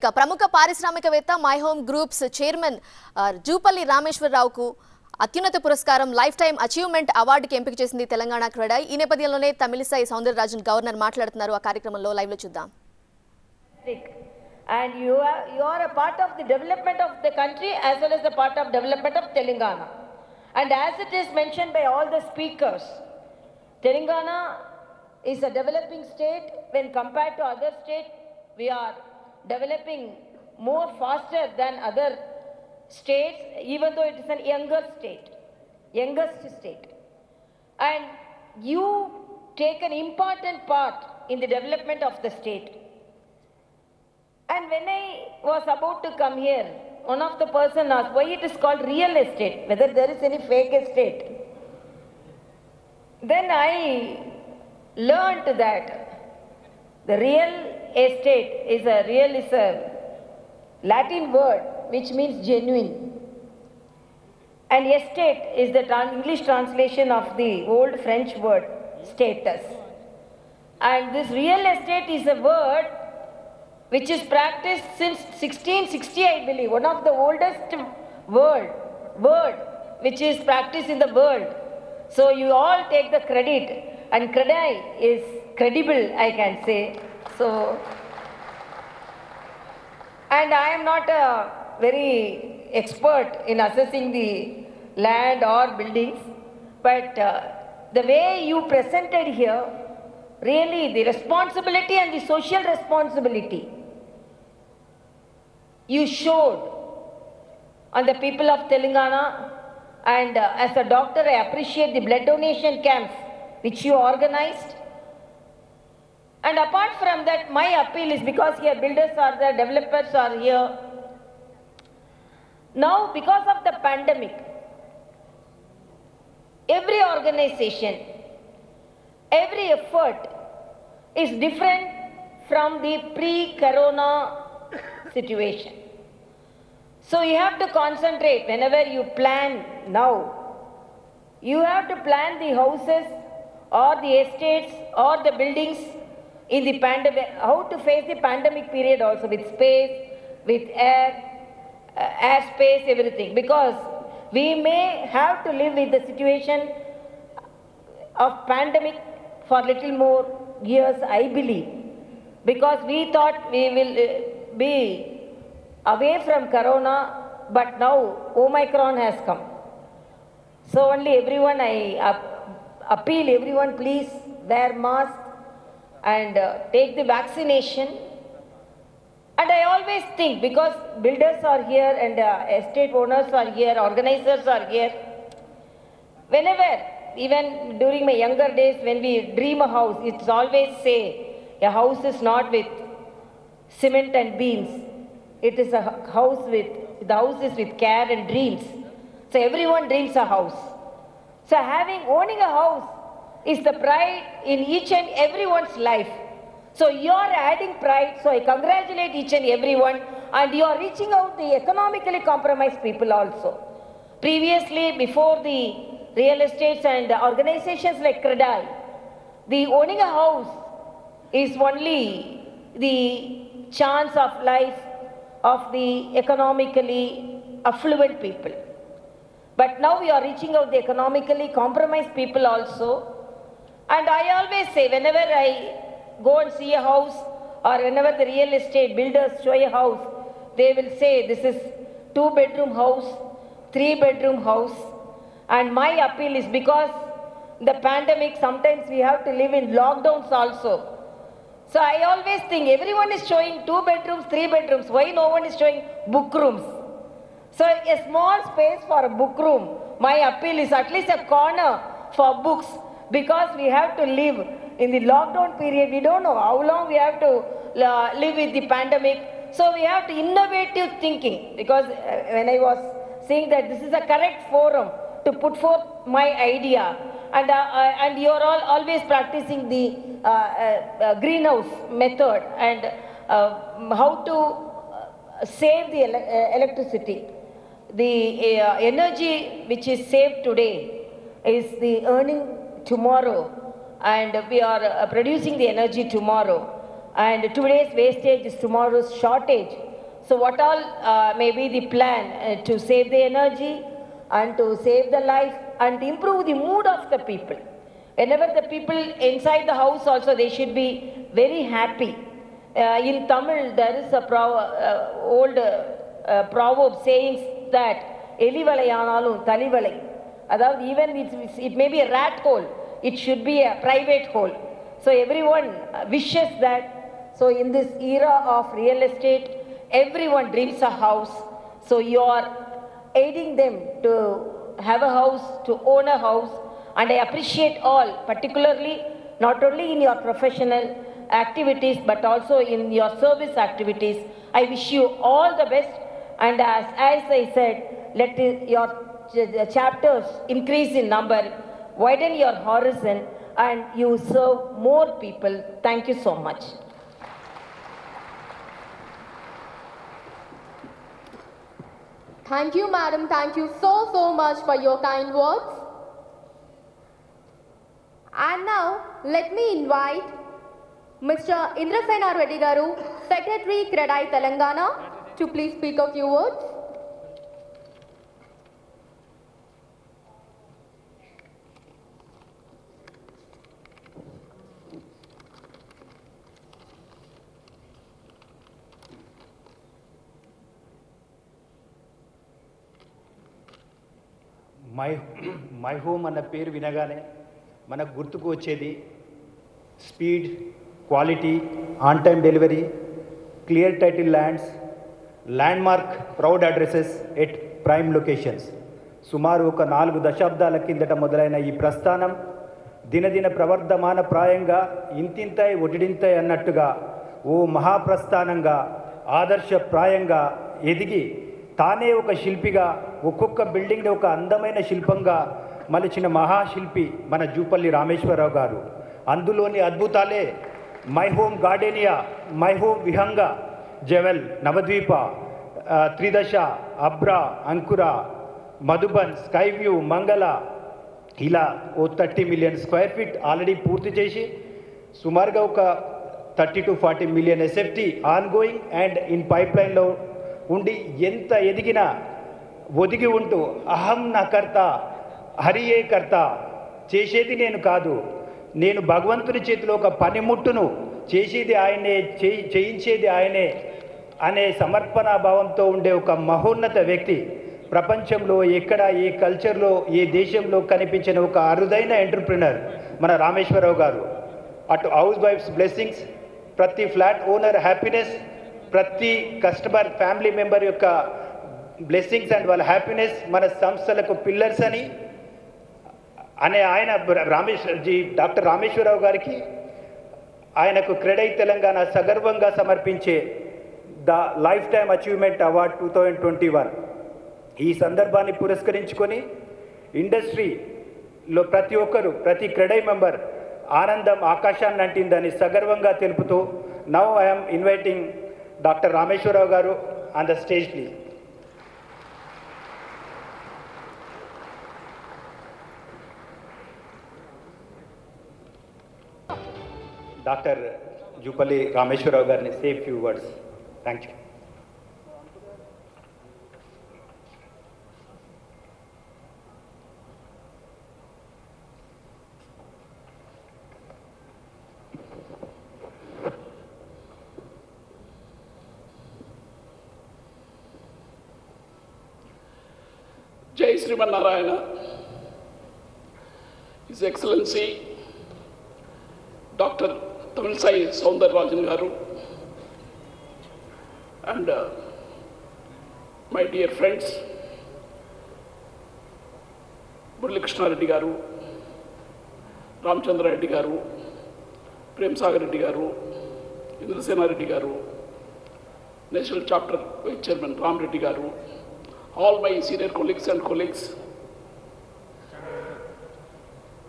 ఇక ప్రముఖ పారిశ్రామికవేత్త my home groups chairman Jupally రామేశ్వరరావుకు అత్యున్నత పురస్కారం లైఫ్ టైం అచీవ్మెంట్ అవార్డుకి ఎంపిక చేసింది తెలంగాణ క్రీడ ఈ నేపథ్యంలోనే తమిళిసాయి సౌందరరాజన్ గవర్నర్ మాట్లాడుతున్నారు ఆ కార్యక్రమంలో లైవ్లో చూద్దాం and you are you are a part of the development of the country as well as the part of development of Telangana. And as it is mentioned by all the speakers, Telangana is a developing state when compared to other state We are developing more faster than other states, even though it is a younger state, youngest state. And you take an important part in the development of the state. And when I was about to come here, one of the person asked why it is called real estate, whether there is any fake estate. Then I learnt that the real estate is a real is a Latin word which means genuine. And estate is the English translation of the old French word status. And this real estate is a word which is practiced since 1660, I believe, one of the oldest word, word which is practiced in the world. So you all take the credit, and credai is credible, I can say. So, and I am not a very expert in assessing the land or buildings, but uh, the way you presented here, really the responsibility and the social responsibility you showed on the people of Telangana. And uh, as a doctor, I appreciate the blood donation camps which you organized. And apart from that, my appeal is because here builders are there, developers are here. Now, because of the pandemic, every organization, every effort is different from the pre-corona situation. So you have to concentrate whenever you plan now. You have to plan the houses or the estates or the buildings in the pandemic, how to face the pandemic period also with space, with air, uh, air space, everything. Because we may have to live with the situation of pandemic for little more years, I believe. Because we thought we will uh, be away from corona, but now Omicron has come. So only everyone, I ap- appeal everyone, please wear mask and uh, take the vaccination. And I always think because builders are here and uh, estate owners are here, organizers are here. Whenever, even during my younger days, when we dream a house, it's always say a house is not with cement and beams. It is a house with, the house is with care and dreams. So everyone dreams a house. So having, owning a house is the pride in each and everyone's life. So you are adding pride. So I congratulate each and everyone. And you are reaching out the economically compromised people also. Previously, before the real estates and organizations like Credai, the owning a house is only the chance of life of the economically affluent people. But now we are reaching out the economically compromised people also. And I always say, whenever I go and see a house or whenever the real estate builders show a house, they will say this is two bedroom house, three bedroom house. And my appeal is because the pandemic, sometimes we have to live in lockdowns also. So I always think everyone is showing two bedrooms, three bedrooms. Why no one is showing book rooms? So a small space for a book room. My appeal is at least a corner for books because we have to live in the lockdown period. We don't know how long we have to uh, live with the pandemic. So we have to innovative thinking because uh, when I was saying that this is a correct forum to put forth my idea and uh, uh, and you are all always practicing the uh, uh, greenhouse method and how to save the ele- electricity. The energy which is saved today is the earning tomorrow, and we are uh, producing the energy tomorrow. And today's wastage is tomorrow's shortage. So what all uh, may be the plan uh, to save the energy and to save the life and improve the mood of the people. Whenever the people inside the house also, they should be very happy. Uh, in Tamil, there is a pro- uh, old uh, uh, proverb saying that எலிவலையானாலும் தலிவலை அதாவது even it, it may be a rat hole it should be a private hole. So everyone wishes that so in this era of real estate everyone dreams a house. So you are aiding them to have a house to own a house. And i appreciate all particularly not only in your professional activities but also in your service activities. I wish you all the best. And as, as i said let your chapters increase in number, widen your horizon, and you serve more people. Thank you so much. Thank you, madam. Thank you so, so much for your kind words. And now, let me invite Mr. Indrasena Reddy Secretary, Credai Telangana, to please speak a few words. My my home అన్న పేరు వినగానే మనకు గుర్తుకు వచ్చేది speed quality on time delivery clear title lands landmark proud addresses at prime locations. సుమారు ఒక నాలుగు దశాబ్దాల కిందట మొదలైన ఈ ప్రస్థానం దినదిన ప్రవర్ధమాన ప్రాయంగా ఇంతింతై ఒడిడింతై అన్నట్టుగా ఓ మహాప్రస్థానంగా ఆదర్శప్రాయంగా ఎదిగి తానే ఒక శిల్పిగా ఒక్కొక్క బిల్డింగ్ని ఒక అందమైన శిల్పంగా మలిచిన మహాశిల్పి మన జూపల్లి రామేశ్వరరావు గారు. అందులోని అద్భుతాలే my home Gardenia my home Vihanga Jewel Navadweepa Tridasa Abra Ankura Madhuban sky view Mangala ఇలా ఓ thirty million square feet already పూర్తి చేసి సుమారుగా ఒక thirty to forty million SFT ongoing and in pipe లైన్లో ఉండి ఎంత ఎదిగినా ఒదిగి ఉంటూ అహం నా కర్త హరియే కర్త చేసేది నేను కాదు. నేను భగవంతుని చేతిలో ఒక పనిముట్టును చేసేది ఆయనే చేయి- చేయించేది ఆయనే అనే సమర్పణ భావంతో ఉండే ఒక మహోన్నత వ్యక్తి ప్రపంచంలో ఎక్కడ ఏ కల్చర్లో ఏ దేశంలో కనిపించిన ఒక అరుదైన ఎంటర్ప్రినర్ మన రామేశ్వరరావు గారు. అటు హౌస్ వైఫ్స్ బ్లెస్సింగ్స్ ప్రతి ఫ్లాట్ ఓనర్ హ్యాపీనెస్ ప్రతి కస్టమర్ ఫ్యామిలీ మెంబర్ యొక్క బ్లెస్సింగ్స్ అండ్ వాళ్ళ హ్యాపీనెస్ మన సంస్థలకు పిల్లర్స్ అని అనే ఆయన రామేశ్వరజీ డాక్టర్ రామేశ్వరరావు గారికి ఆయనకు క్రెడై తెలంగాణ సగర్వంగా సమర్పించే the lifetime achievement award two thousand twenty one ఈ సందర్భాన్ని పురస్కరించుకొని ఇండస్ట్రీలో ప్రతి ఒక్కరు ప్రతి క్రెడై మెంబర్ ఆనందం ఆకాశాన్ని అంటిందని సగర్వంగా తెలుపుతూ now I'm inviting doctor Rameshwar Rao garu on the stage please doctor Jupally Rameshwar Rao గారిని safe few words thank you Jai Sriman Narayana, His Excellency Dr. Tamilisai Soundararajan Garu, and uh, my dear friends, Murali Krishna Reddy Garu, Ramchandra Reddy Garu, Prem Sagar Reddy Garu, Indrasena Reddy Garu, National Chapter Vice Chairman Ram Reddy Garu, all my senior colleagues and colleagues.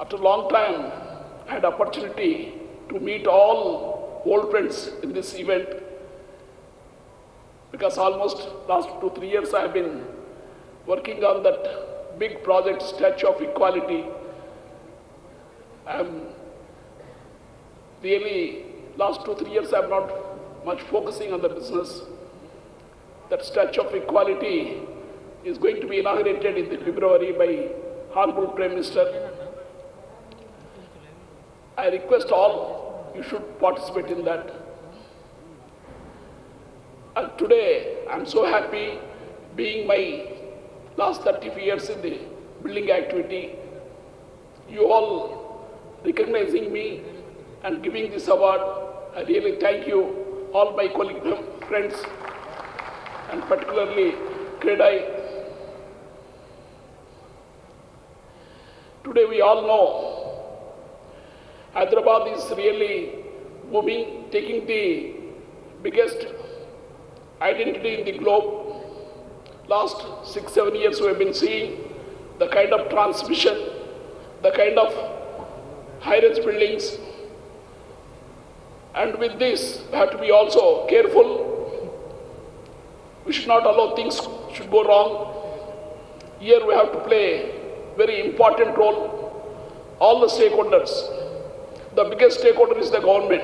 After a long time, I had opportunity to meet all old friends in this event because almost last two, three years I have been working on that big project, Statue of Equality. I'm really, last two, three years I'm not much focusing on the business. that Statue of Equality is going to be inaugurated in the February by Honorable Prime Minister. I request all, you should participate in that. And today, I'm so happy being my last 30 years in the building activity. You all recognizing me and giving this award. I really thank you, all my colleague friends, and particularly CREDAI. Today we all know Hyderabad is really moving, taking the biggest identity in the globe. Last six, seven years we have been seeing the kind of transmission, the kind of high-rise buildings. And with this, we have to be also careful. We should not allow things should go wrong. Here we have to play very important role. All the stakeholders. The biggest stakeholder is the government,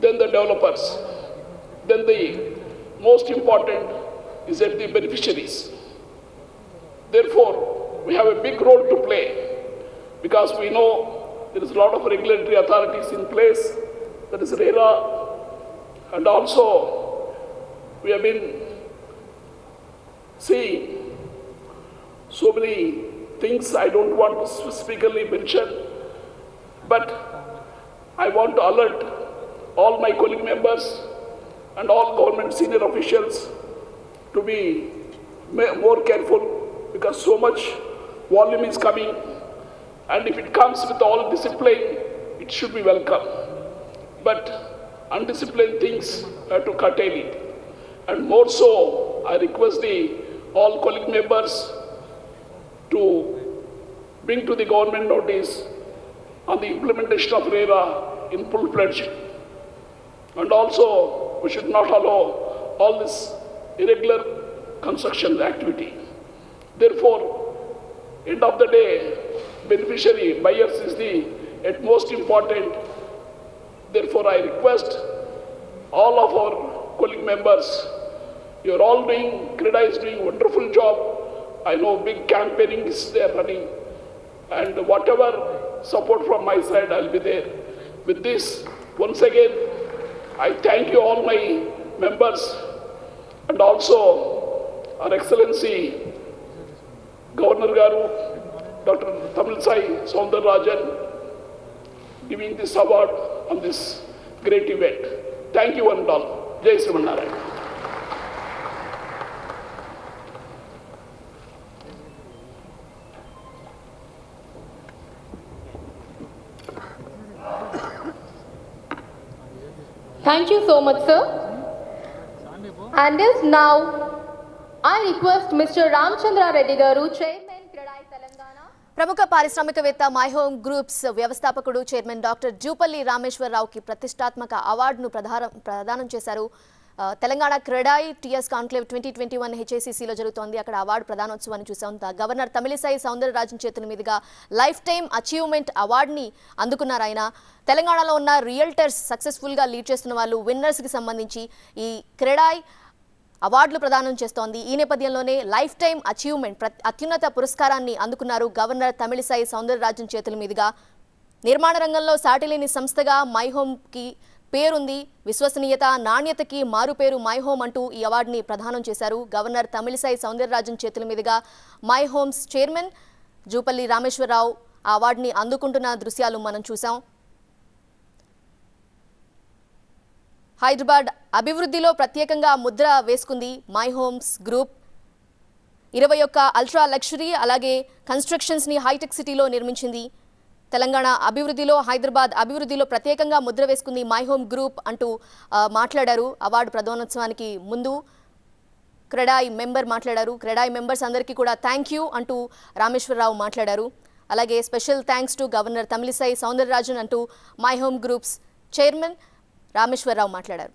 then the developers, then the most important is the beneficiaries. Therefore, we have a big role to play because we know there is a lot of regulatory authorities in place, that is RERA, and also we have been seeing so many things I don't want to specifically mention, but I want to alert all my colleague members and all government senior officials to be more careful because so much volume is coming and if it comes with all discipline, it should be welcome. But undisciplined things have to curtail it. And more so, I request the all colleague members to bring to the government notice on the implementation of RERA in full-fledged. And also, we should not allow all this irregular construction activity. Therefore, end of the day, beneficiary buyers is the at most important. Therefore, I request all of our colleague members, you are all doing, CREDA is doing wonderful job. I know big campaigning is there running. And whatever support from my side, I'll be there. With this, once again, I thank you all my members and also Our Excellency Governor Garu, Dr. Tamilisai Soundararajan, giving this award on this great event. Thank you and all. Jai. Thank you so much sir and is now I request mister Ramachandra Reddy garu chairman CREDAI ప్రముఖ పారిశ్రామికవేత్త my home groups వ్యవస్థాపకుడు chairman doctor Jupally రామేశ్వరరావుకి ప్రతిష్టాత్మక అవార్డును ప్రధానం చేశారు. Telangana CREDAI TS conclave twenty twenty one హెచ్ఏసీసీలో జరుగుతోంది. అక్కడ అవార్డు ప్రధానోత్సవాన్ని చూసాం గవర్నర్ తమిళిసాయి సౌందరరాజన్ చేతుల మీదుగా లైఫ్ టైం అచీవ్మెంట్ అవార్డుని అందుకున్నారు ఆయన. తెలంగాణలో ఉన్న రియల్టర్స్ సక్సెస్ఫుల్గా లీడ్ చేస్తున్న వాళ్ళు విన్నర్స్కి సంబంధించి ఈ క్రెడాయి అవార్డులు ప్రదానం చేస్తోంది. ఈ నేపథ్యంలోనే లైఫ్ టైం అచీవ్మెంట్ అత్యున్నత పురస్కారాన్ని అందుకున్నారు గవర్నర్ తమిళిసాయి సౌందరరాజన్ చేతుల మీదుగా. నిర్మాణ రంగంలో సాటిలేని సంస్థగా మై హోమ్కి పేరుంది. విశ్వసనీయత నాణ్యతకి మారుపేరు మై హోమ్ అంటూ ఈ అవార్డుని ప్రదానం చేశారు. గవర్నర్ తమిళిసై సౌందరరాజన్ చేతుల మీదుగా my homes chairman Jupally Rameshwar Rao ఆ అవార్డుని అందుకుంటున్న దృశ్యాలు మనం చూసాం హైదరాబాద్ అభివృద్ధిలో ప్రత్యేకంగా ముద్ర వేసుకుంది మై హోమ్స్ గ్రూప్. ఇరవై ఒక్క అల్ట్రా లగ్జరీ అలాగే కన్స్ట్రక్షన్స్ని హైటెక్ సిటీలో నిర్మించింది తెలంగాణ అభివృద్ధిలో హైదరాబాద్ అభివృద్ధిలో ప్రత్యేకంగా ముద్ర వేసుకుంది మై హోమ్ గ్రూప్ అంటూ మాట్లాడారు అవార్డు ప్రధానోత్సవానికి ముందు. క్రెడాయి మెంబర్ మాట్లాడారు. క్రెడాయి మెంబర్స్ అందరికీ కూడా థ్యాంక్ యూ అంటూ రామేశ్వరరావు మాట్లాడారు. అలాగే special thanks to governor Tamilisai Soundararajan అంటూ my home groups chairman Rameshwar Rao మాట్లాడారు.